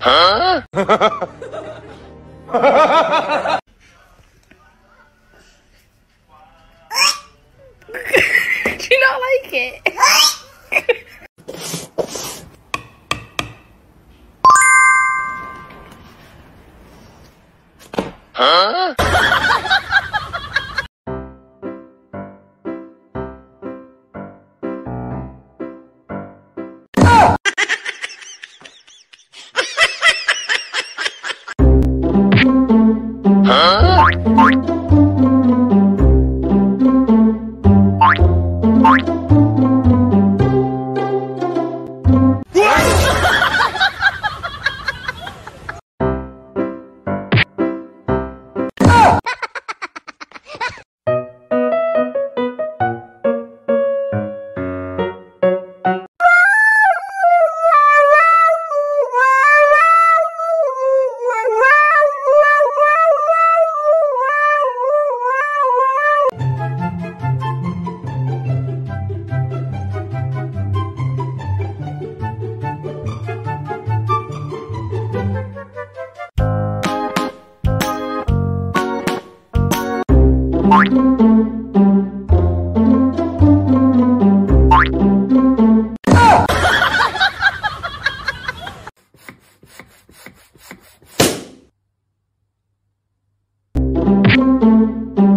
huh? you not like it. huh?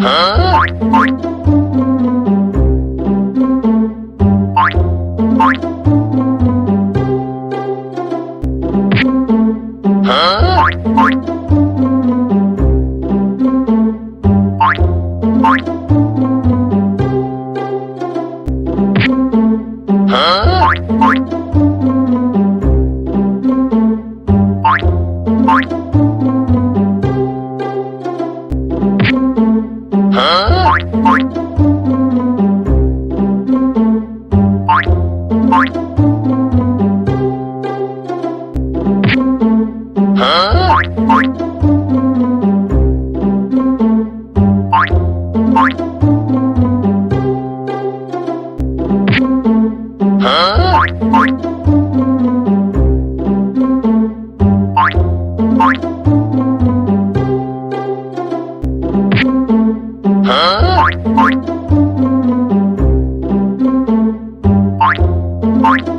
Huh? Huh? Bye.